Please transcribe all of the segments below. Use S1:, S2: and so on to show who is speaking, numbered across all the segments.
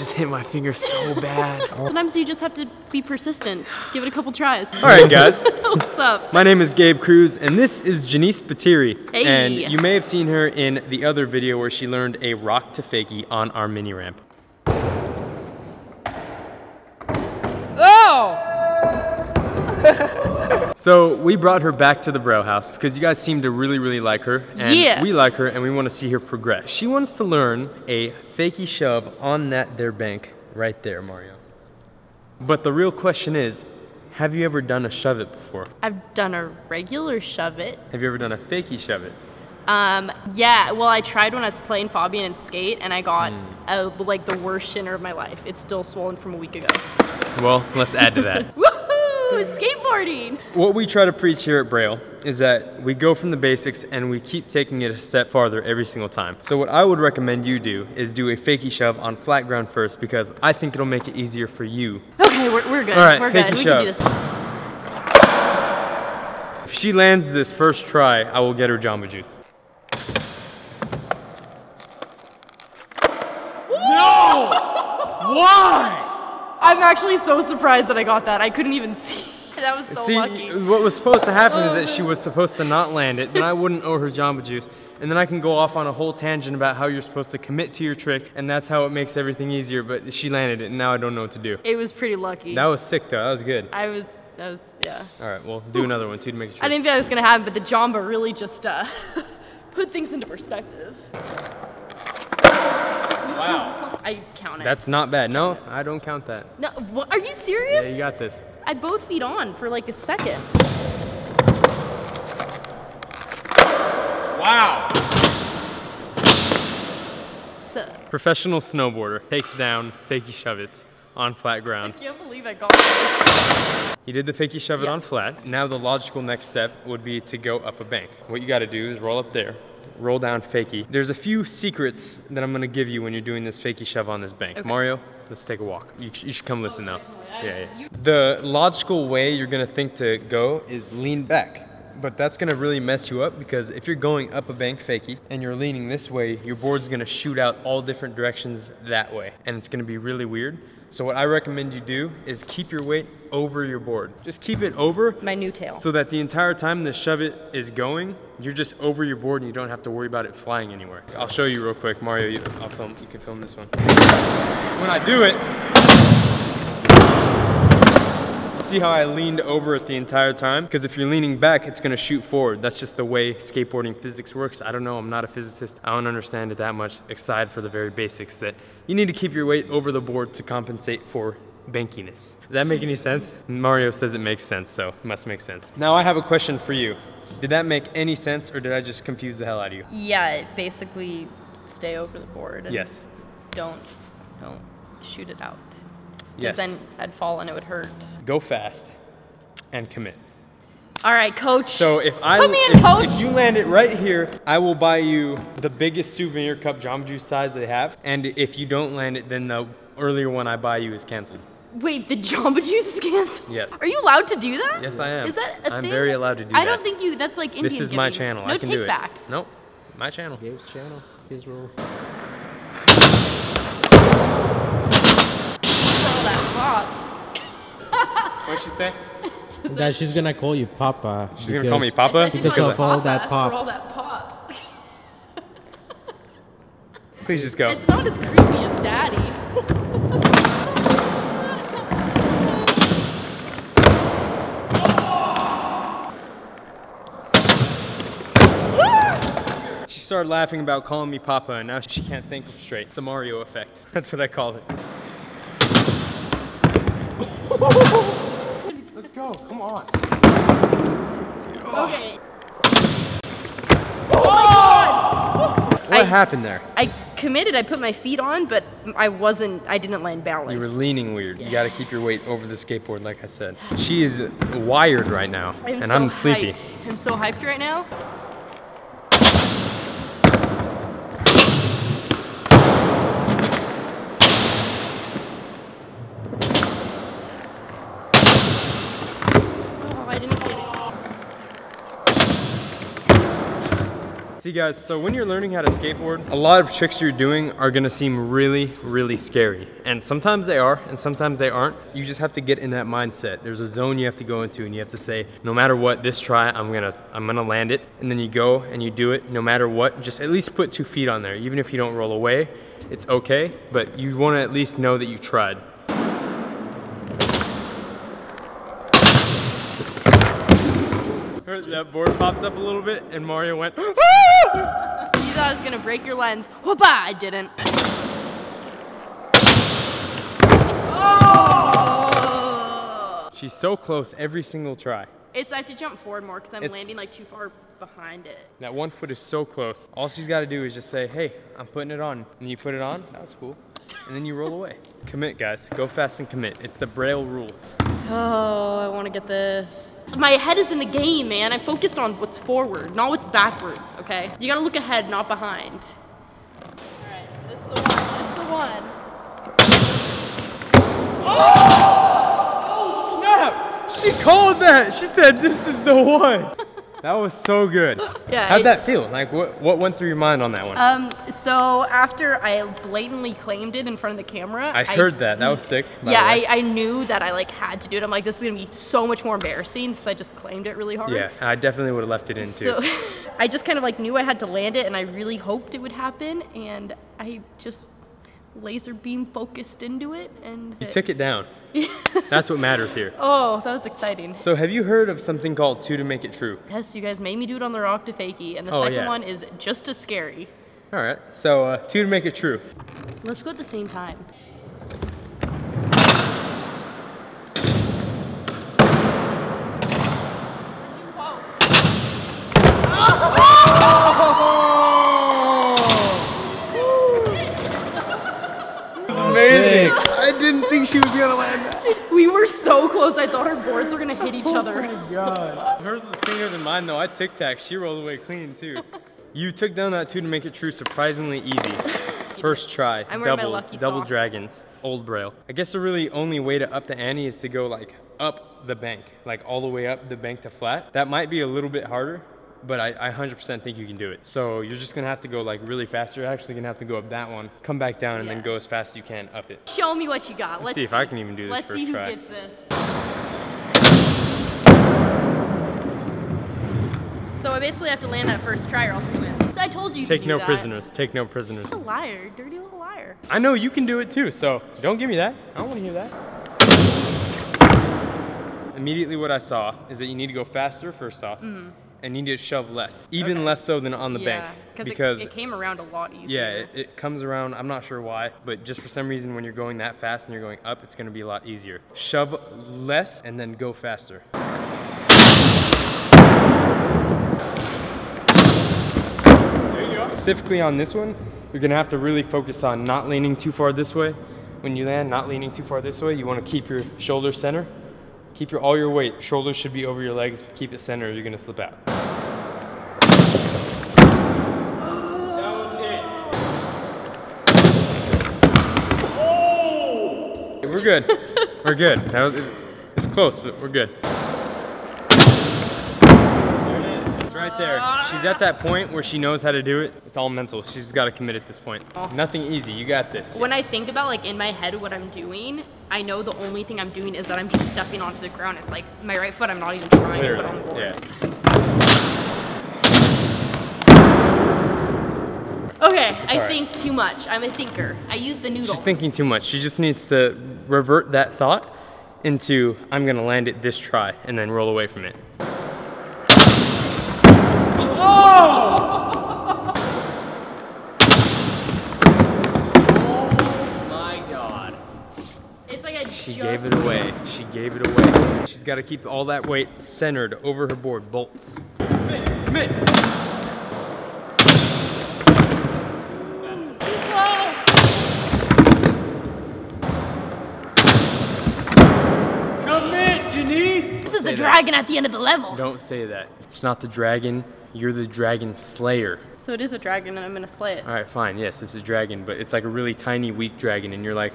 S1: just hit my finger so bad.
S2: Sometimes you just have to be persistent. Give it a couple tries.
S1: All right, guys.
S2: What's up?
S1: My name is Gabe Cruz, and this is Jenise Spiteri.
S2: Hey.
S1: And you may have seen her in the other video where she learned a rock to fakie on our mini ramp.
S3: Oh!
S1: So we brought her back to the Braille House because you guys seem to really, really like her. And
S2: Yeah.
S1: we like her and we want to see her progress. She wants to learn a fakie shove on that there bank right there, Mario. But the real question is, have you ever done a shove it before?
S2: I've done a regular shove it.
S1: Have you ever done a fakie shove it?
S2: Um, yeah, well, I tried when I was playing Fabian and skate, and I got
S1: Hmm.
S2: a, like the worst shinner of my life. It's still swollen from a week ago.
S1: Well, let's add to that.
S2: Woohoo! Skateboarding!
S1: What we try to preach here at Braille is that we go from the basics and we keep taking it a step farther every single time. So what I would recommend you do is do a fakie shove on flat ground first because I think it'll make it easier for you.
S2: Okay, we're, we're good.
S1: All right,
S2: we're
S1: fake
S2: good.
S1: a
S2: We
S1: shove.
S2: can do this.
S1: If she lands this first try, I will get her Jamba Juice. Why?
S2: I'm actually so surprised that I got that. I couldn't even see. That was so
S1: See,
S2: lucky.
S1: what was supposed to happen is that she was supposed to not land it, then I wouldn't owe her Jamba Juice, and then I can go off on a whole tangent about how you're supposed to commit to your trick, and that's how it makes everything easier, but she landed it, and now I don't know what to do.
S2: It was pretty lucky.
S1: That was sick, though. That was good.
S2: I was, that was, yeah.
S1: All right, well, do another one, too, to make it
S2: I didn't think that was gonna happen, but the Jamba really just uh, put things into perspective.
S1: Wow.
S2: I count it.
S1: That's not bad. No, I don't count that.
S2: no, what, are you serious?
S1: Yeah, you got this.
S2: I had both feet on for like a second.
S1: Wow.
S2: So,
S1: Professional snowboarder takes down fakie shove it on flat ground.
S2: I
S1: ground.
S2: can't believe I got this.
S1: You did the fakie shove it
S2: Yeah.
S1: on flat. Now the logical next step would be to go up a bank. What you got to do is roll up there, roll down fakie. There's a few secrets that I'm gonna give you when you're doing this fakie shove on this bank.
S2: Okay.
S1: Mario, let's take a walk. You, you should come listen now.
S2: I-
S1: Yeah, yeah. The logical way you're gonna think to go is lean back. But that's gonna really mess you up because if you're going up a bank fakie and you're leaning this way, your board's gonna shoot out all different directions that way. And it's gonna be really weird. So what I recommend you do is keep your weight over your board. Just keep it over
S2: My new tail.
S1: so that the entire time the shove it is going, you're just over your board and you don't have to worry about it flying anywhere. I'll show you real quick. Mario, you, I'll film, you can film this one. When I do it, see how I leaned over it the entire time? Because if you're leaning back, it's gonna shoot forward. That's just the way skateboarding physics works. I don't know, I'm not a physicist. I don't understand it that much, aside for the very basics that you need to keep your weight over the board to compensate for bankiness. Does that make any sense? Mario says it makes sense, so it must make sense. Now I have a question for you. Did that make any sense or did I just confuse the hell out of you?
S2: yeah, basically stay over the board. And
S1: Yes.
S2: Don't, don't shoot it out. 'Cause
S1: Yes.
S2: then I'd fall and it would hurt.
S1: Go fast and commit.
S2: All right, coach.
S1: So if I
S2: Put me in,
S1: if,
S2: coach.
S1: if you land it right here, I will buy you the biggest souvenir cup Jamba Juice size they have. And if you don't land it, then the earlier one I buy you is canceled.
S2: Wait, the Jamba Juice is canceled?
S1: Yes.
S2: Are you allowed to do that?
S1: Yes, I am.
S2: Is that a
S1: I'm
S2: thing?
S1: very allowed to do
S2: I
S1: that.
S2: don't think you. That's like Indian.
S1: this is my channel.
S2: No
S1: I can do it.
S2: take-backs.
S1: Nope. My channel. Gabe's channel. His rule.
S2: Throw that pop.
S1: What'd she say?
S4: That she's gonna call you Papa.
S1: She's gonna call me
S4: because-
S1: Papa?
S2: I should
S4: Because
S2: call
S4: of all that
S2: For
S4: pop.
S2: all that pop.
S1: Please just go.
S2: It's not as creepy as Daddy.
S1: She started laughing about calling me Papa, and now she can't think straight. It's the Mario effect. That's what I call it. Let's go. Come on.
S2: Okay.
S1: Oh oh what
S2: I-
S1: happened there?
S2: I committed. I put my feet on, but I wasn't. I didn't land balanced.
S1: You were leaning weird. You got to keep your weight over the skateboard, like I said. She is wired right now,
S2: I'm
S1: and
S2: so
S1: I'm sleepy.
S2: hyped. I'm so hyped right now. Oh, I didn't get it.
S1: See, guys, so when you're learning how to skateboard, a lot of tricks you're doing are gonna seem really, really scary. And sometimes they are, and sometimes they aren't. You just have to get in that mindset. There's a zone you have to go into and you have to say, no matter what, this try, I'm gonna, I'm gonna land it. And then you go and you do it, no matter what, just at least put two feet on there. Even if you don't roll away, it's okay, but you wanna at least know that you tried. That board popped up a little bit and Mario went, ah!
S2: You thought I was gonna break your lens. Whoopa! I didn't. Oh!
S1: She's so close every single try.
S2: It's I have to jump forward more because I'm
S1: It's-
S2: landing like too far behind it.
S1: That one foot is so close. All she's got to do is just say, hey, I'm putting it on. And you put it on, that was cool. And then you roll away. Commit, guys. Go fast and commit. It's the Braille rule.
S2: Oh, I want to get this. My head is in the game, man. I'm focused on what's forward, not what's backwards, okay? You gotta look ahead, not behind. Alright, this is the one. This is the one.
S1: Oh, snap! She called that. She said, this is the one. That was so good.
S2: Yeah,
S1: How'd
S2: I-
S1: that feel? Like, what, what went through your mind on that one?
S2: Um, so after I blatantly claimed it in front of the camera,
S1: I heard that. That was sick.
S2: Yeah. I, I knew that I like had to do it. I'm like, this is gonna be so much more embarrassing since I just claimed it really hard.
S1: Yeah, I definitely would have left it in too.
S2: So I just kind of like knew I had to land it, and I really hoped it would happen, and I just laser beam focused into it, and
S1: you took it down. That's what matters here.
S2: oh, that was exciting.
S1: So have you heard of something called two to make it true?
S2: Yes, you guys made me do it on the rock to fakie, and the
S1: Oh,
S2: second
S1: yeah.
S2: one is just as scary.
S1: All right. So uh, two to make it true.
S2: Let's go at the same time. Too close.
S1: It was amazing. I didn't think she was gonna land.
S2: We were so close. I thought our boards were gonna hit each oh other.
S1: Oh my god. Hers was cleaner than mine though. I tic tac. She rolled away clean too. You took down that two to make it true surprisingly easy. First try.
S2: I'm wearing my
S1: double,
S2: lucky
S1: double
S2: socks.
S1: dragons. Old braille. I guess the really only way to up the ante is to go like up the bank, like all the way up the bank to flat. That might be a little bit harder, but I, I 100% think you can do it. So you're just gonna have to go like really fast. You're actually gonna have to go up that one, come back down, and then go as fast as you can up it.
S2: Show me what you got. Let's
S1: see if I can even do this
S2: Let's
S1: first
S2: see who
S1: try.
S2: gets this. So I basically have to land that first try or else I win. So I told you. you
S1: Take no
S2: that.
S1: prisoners. Take no prisoners.
S2: A liar, dirty little liar.
S1: I know you can do it too, so don't give me that. I don't want to hear that. Immediately, what I saw is that you need to go faster, first off, mm-hmm. And you need to shove less, even.
S2: Okay.
S1: less so than on the
S2: yeah,
S1: bank.
S2: it,
S1: Because,
S2: it came around a lot easier.
S1: yeah, it, it comes around, I'm not sure why, but just for some reason, when you're going that fast and you're going up, it's going to be a lot easier. Shove less and then go faster. There you go. Specifically on this one, you're gonna have to really focus on not leaning too far this way. When you land, not leaning too far this way. You wanna keep your shoulder center. Keep your all your weight. Shoulders should be over your legs. Keep it center or you're gonna slip out. That was it. We're good. We're good. That was, it's close, but we're good. There it is. It's right there. She's at that point where she knows how to do it. It's all mental. She's got to commit at this point. Nothing easy. You got this.
S2: When I think about like in my head what I'm doing, I know the only thing I'm doing is that I'm just stepping onto the ground. It's like my right foot. I'm not even trying to put on the board.
S1: Yeah.
S2: Okay, I
S1: alright.
S2: think too much. I'm a thinker. I use the noodle.
S1: She's thinking too much. She just needs to revert that thought into I'm gonna land it this try and then roll away from it. Oh my god.
S2: It's like a
S1: She
S2: just
S1: gave it away.
S2: missed.
S1: She gave it away. She's got to keep all that weight centered over her board. Bolts. Commit. Commit.
S2: Too slow.
S1: Commit, Jenise.
S2: This is the dragon at the end of the level.
S1: Don't say that. It's not the dragon. You're the dragon slayer.
S2: So it is a dragon and I'm gonna slay it.
S1: All right, fine. Yes, it's a dragon, but it's like a really tiny, weak dragon, and you're like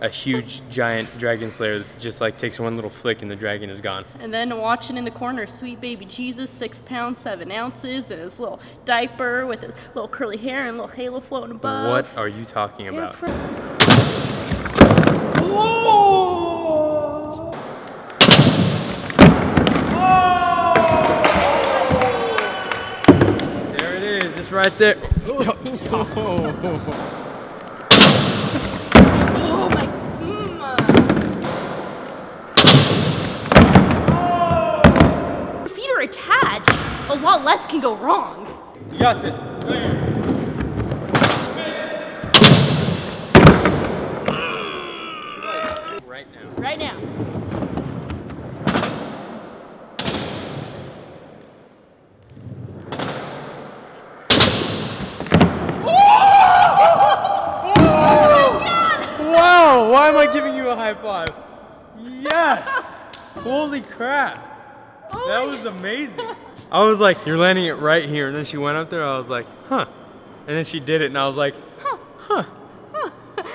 S1: a huge, giant dragon slayer that just like takes one little flick and the dragon is gone.
S2: And then watching in the corner, sweet baby Jesus, six pounds, seven ounces, and his little diaper with his little curly hair and little halo floating above.
S1: What are you talking about?
S2: fr-
S1: right there.
S2: Oh my. Uh. Feet are attached. A lot less can go wrong.
S1: You got this. Right now.
S2: Right now.
S1: Why am I giving you a high five? Yes! Holy crap!
S2: Oh
S1: That was amazing. I was like, you're landing it right here. And then she went up there. I was like, huh. And then she did it. And I was like,
S2: Huh.
S1: huh.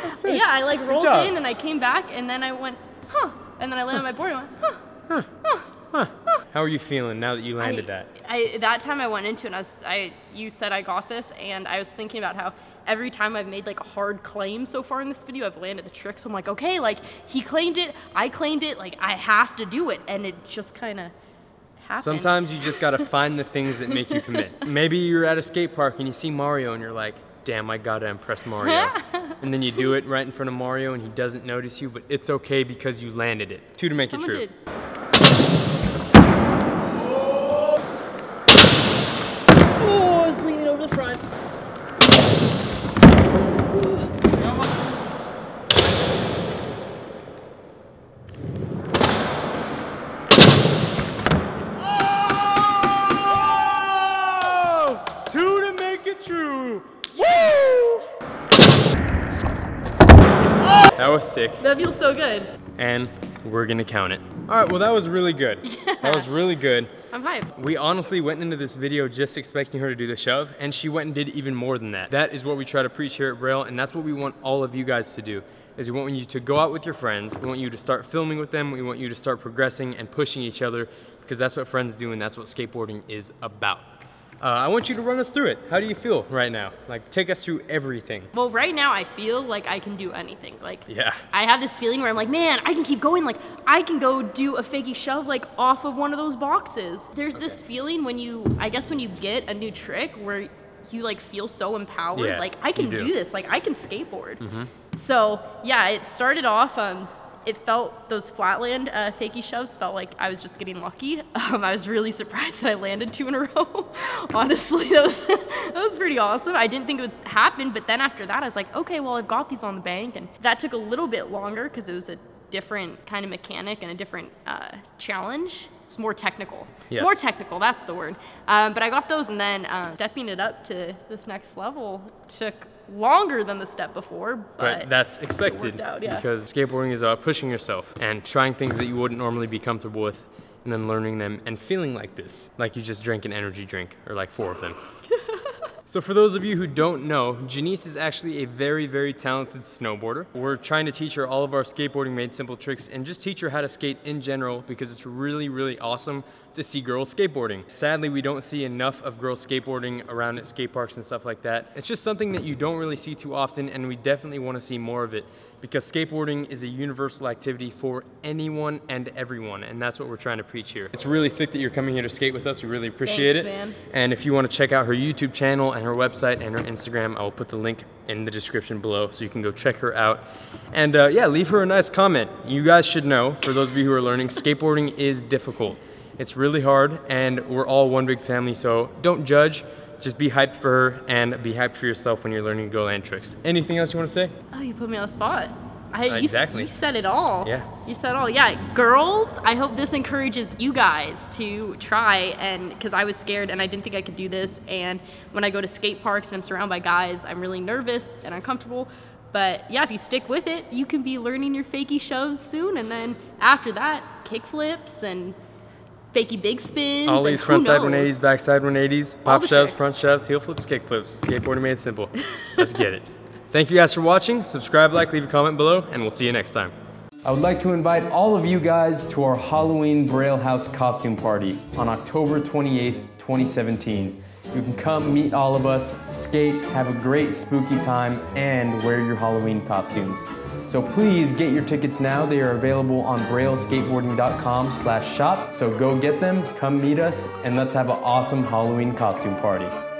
S1: sick.
S2: Yeah, I like rolled in and I came back and then I went, huh. And then I landed on my board and went, huh.
S1: Huh.
S2: Huh.
S1: Huh. How are you feeling now that you landed
S2: I,
S1: that?
S2: I that time I went into it and I was I you said I got this and I was thinking about how every time I've made like a hard claim so far in this video I've landed the trick so I'm like okay like he claimed it I claimed it like I have to do it and it just kind of happened.
S1: Sometimes you just gotta find the things that make you commit. Maybe you're at a skate park and you see Mario and you're like, damn, I gotta impress Mario. and then you do it right in front of Mario and he doesn't notice you, but it's okay because you landed it. Two to make
S2: Someone
S1: it true.
S2: did. Oh, I was leaning over the front.
S1: Oh! Two to make it true. Woo! That was sick.
S2: That feels so good.
S1: And we're gonna count it. All right, well that was really good. That was really good.
S2: I'm hyped.
S1: We honestly went into this video just expecting her to do the shove, and she went and did even more than that. That is what we try to preach here at Braille, and that's what we want all of you guys to do. Is we want you to go out with your friends, we want you to start filming with them, we want you to start progressing and pushing each other, because that's what friends do and that's what skateboarding is about. Uh, I want you to run us through it. How do you feel right now? Like, take us through everything.
S2: Well, right now I feel like I can do anything. Like
S1: Yeah.
S2: I have this feeling where I'm like, man, I can keep going. Like I can go do a fakie shove like off of one of those boxes. There's this feeling when you, I guess, when you get a new trick where you like feel so empowered.
S1: Yeah,
S2: like I can
S1: do.
S2: do. this. Like I can skateboard. So yeah, it started off. Um, it felt those flatland uh, fakie shoves felt like I was just getting lucky. Um, I was really surprised that I landed two in a row. Honestly, that was that was pretty awesome. I didn't think it would happen, but then after that, I was like, okay, well, I've got these on the bank, and that took a little bit longer because it was a different kind of mechanic and a different uh, challenge. It's more technical.
S1: Yes.
S2: More technical, that's the word. Um, but I got those, and then uh, stepping it up to this next level took longer than the step before. But,
S1: But that's expected
S2: out, yeah.
S1: because skateboarding is about pushing yourself and trying things that you wouldn't normally be comfortable with and then learning them and feeling like this, like you just drank an energy drink or like four of them. So for those of you who don't know, Jenise is actually a very, very talented snowboarder. We're trying to teach her all of our skateboarding made simple tricks and just teach her how to skate in general because it's really, really awesome to see girls skateboarding. Sadly, we don't see enough of girls skateboarding around at skate parks and stuff like that. It's just something that you don't really see too often and we definitely want to see more of it because skateboarding is a universal activity for anyone and everyone and that's what we're trying to preach here. It's really sick that you're coming here to skate with us. We really appreciate
S2: Thanks,
S1: it.
S2: man.
S1: And if you want to check out her YouTube channel and her website and her Instagram, I will put the link in the description below so you can go check her out. And uh, yeah, leave her a nice comment. You guys should know, for those of you who are learning, skateboarding is difficult. It's really hard, and we're all one big family, so don't judge. Just be hyped for her and be hyped for yourself when you're learning to go land tricks. Anything else you want to say?
S2: Oh, you put me on the spot. I, you,
S1: Exactly.
S2: you said it all.
S1: Yeah.
S2: You said it all. Yeah, girls, I hope this encourages you guys to try and because I was scared and I didn't think I could do this. And when I go to skate parks and I'm surrounded by guys, I'm really nervous and uncomfortable. But yeah, if you stick with it, you can be learning your fakie shoves soon. And then after that, kick flips and fakie big spins.
S1: Ollies,
S2: and
S1: front side 180s, back side 180s, pop shoves,
S2: tricks.
S1: front shoves, heel flips, kick flips. Skateboarding made simple. Let's get it. Thank you guys for watching. Subscribe, like, leave a comment below, and we'll see you next time. I would like to invite all of you guys to our Halloween Braille House costume party on October 28th, 2017. You can come meet all of us, skate, have a great spooky time, and wear your Halloween costumes. So please get your tickets now. They are available on brailleskateboarding.com slash shop. So go get them, come meet us, and let's have an awesome Halloween costume party.